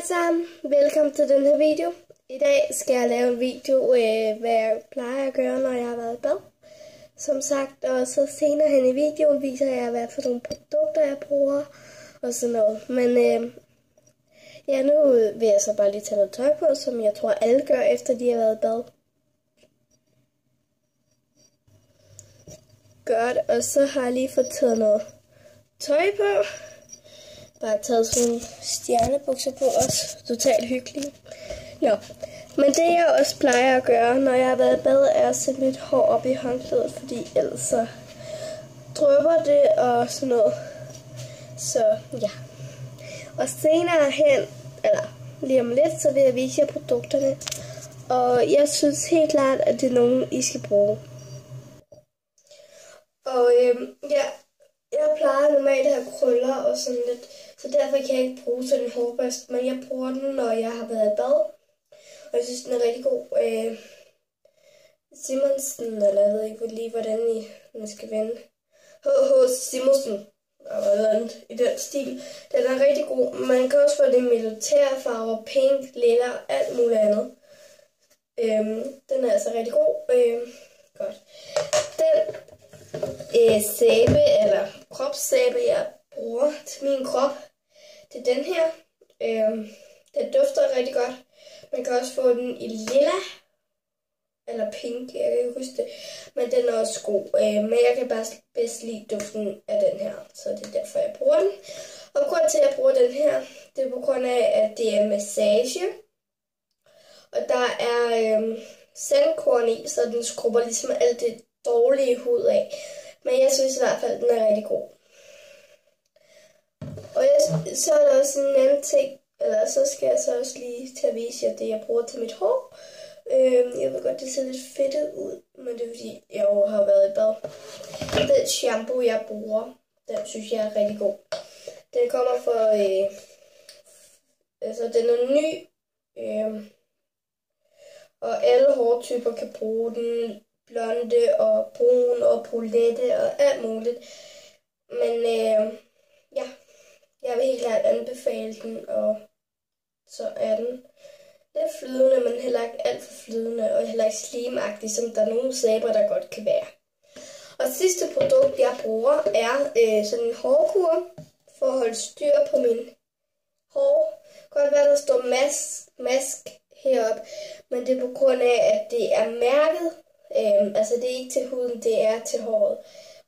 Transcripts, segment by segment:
alle sammen, velkommen til den her video. I dag skal jeg lave en video, øh, hvad jeg plejer at gøre, når jeg har været i bad. Som sagt, og så senere hen i videoen viser jeg, hvad for nogle produkter jeg bruger og sådan noget. Men øh, ja, nu vil jeg så bare lige tage noget tøj på, som jeg tror alle gør, efter de har været i bad. Godt, og så har jeg lige fået taget noget tøj på bare taget sådan stjernebukser på os. Totalt hyggelige. Nå, men det jeg også plejer at gøre, når jeg har været i bad, er at sætte mit hår op i håndklædet, fordi ellers så drøber det og sådan noget. Så ja. Og senere hen, eller lige om lidt, så vil jeg vise jer produkterne. Og jeg synes helt klart, at det er nogen, I skal bruge. Og øhm, ja, jeg plejer normalt at have krøller og sådan lidt, så derfor kan jeg ikke bruge sådan en hårbørst, men jeg bruger den, når jeg har været i bad. Og jeg synes, den er rigtig god. Øh, Simonsen, eller jeg ved ikke lige, hvordan I, man skal vende. H.H. Simonsen, eller noget i den stil. Den er rigtig god. Man kan også få det militærfarver, pink, lilla, alt muligt andet. Øhm, den er altså rigtig god. Øhm, godt. Den øh, sæbe, eller kropssæbe, jeg bruger til min krop. Det er den her. Øh, den dufter rigtig godt. Man kan også få den i lilla, eller pink, jeg kan ikke huske det. Men den er også god. Øh, men jeg kan bare bedst lide duften af den her, så det er derfor, jeg bruger den. Og grund til, at jeg bruger den her, det er på grund af, at det er massage. Og der er øh, sandkorn i, så den skrubber ligesom alt det dårlige hud af. Men jeg synes i hvert fald, at den er rigtig god. Så er der også en anden ting, eller så skal jeg så også lige til at vise jer det, jeg bruger til mit hår. Øhm, jeg ved godt, det ser lidt fedtet ud, men det er fordi, jeg jo har været i bad. Den shampoo, jeg bruger, den synes jeg er rigtig god. Den kommer fra, øh, altså den er ny, øh, og alle hårtyper kan bruge den blonde og brun og polette og alt muligt. Men øh, ja, jeg vil helt klart anbefale den, og så er den lidt flydende, men heller ikke alt for flydende, og heller ikke slimagtig, som der er nogle sæber, der godt kan være. Og sidste produkt, jeg bruger, er øh, sådan en hårkur, for at holde styr på min hår. Godt være, der står mask, mask heroppe, men det er på grund af, at det er mærket Øh, altså det er ikke til huden, det er til håret.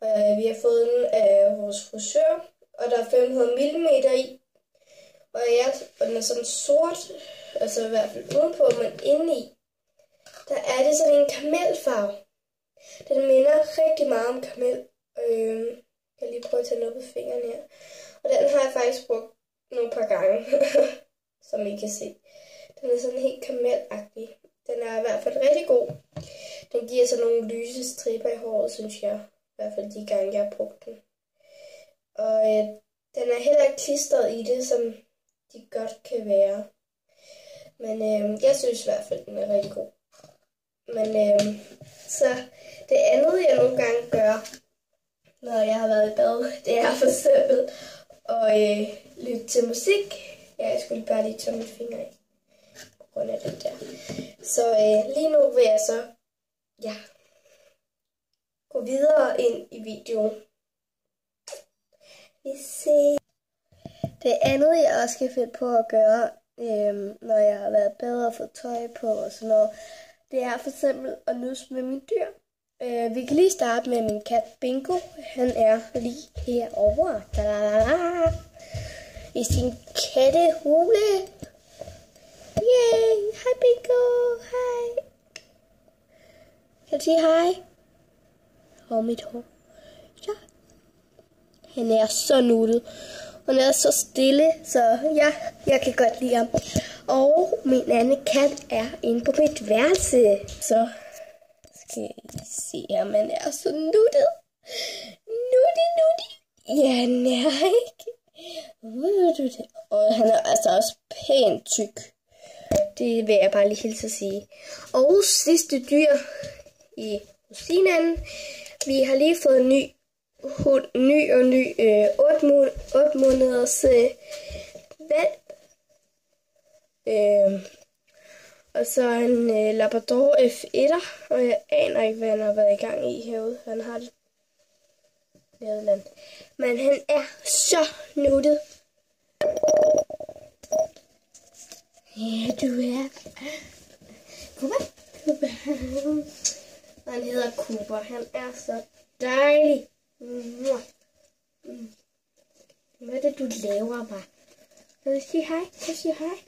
Øh, vi har fået den af vores frisør, og der er 500 mm i. Og, jeg, og den er sådan sort, altså i hvert fald udenpå, men indeni, der er det sådan en kamelfarve. Den minder rigtig meget om kamel. Øh, jeg kan lige prøve at tage den op på fingeren her. Og den har jeg faktisk brugt nogle par gange, som I kan se. Den er sådan helt kamelagtig. Den er i hvert fald rigtig god. Den giver så nogle lyse striber i håret, synes jeg. I hvert fald de gange, jeg har brugt den. Øh, den er heller ikke klistret i det, som de godt kan være. Men øh, jeg synes i hvert fald, den er rigtig god. Men øh, så det andet, jeg nogle gange gør, når jeg har været i bad, det er for eksempel at øh, lytte til musik. Ja, jeg skulle bare lige tage mine finger af på grund af det der. Så øh, lige nu vil jeg så ja, gå videre ind i videoen. Vi ser. Det andet, jeg også skal finde på at gøre, øhm, når jeg har været bedre og fået tøj på og sådan noget, det er for eksempel at nusse med min dyr. Øh, vi kan lige starte med min kat Bingo. Han er lige herovre. Da -da -da -da. I sin kattehule. Yay! Hej Bingo! Hej! Kan du sige hej? Og mit hår. Han er så nuttet. Han er så stille, så ja, jeg kan godt lide ham. Og min anden kat er inde på mit værelse. Så skal I se, om han er så nuttet. Nuttet, nuttet. Ja, han er ikke. Og han er altså også pænt tyk. Det vil jeg bare lige hilse at sige. Og sidste dyr, i rosinen. Vi har lige fået en ny, hund, ny og ny øh, 8, må 8 måneders øh, valg. Øh, og så en øh, Labrador F1'er, og jeg aner ikke, hvad han har været i gang i herude. Han har det Nederland. Men han er så nuttet. Ja, du er. Kuba. Kuba. Han hedder Cooper. Han er så dejlig. Mm. Hvad er det, du laver, bare? Kan du sige hej? Kan du sige hej?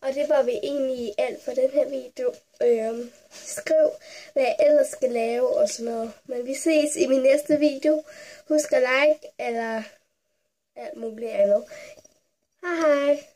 Og det var vi egentlig alt for den her video. Øhm, skriv, hvad jeg ellers skal lave og sådan noget. Men vi ses i min næste video. Husk at like eller alt muligt andet. Hej hej.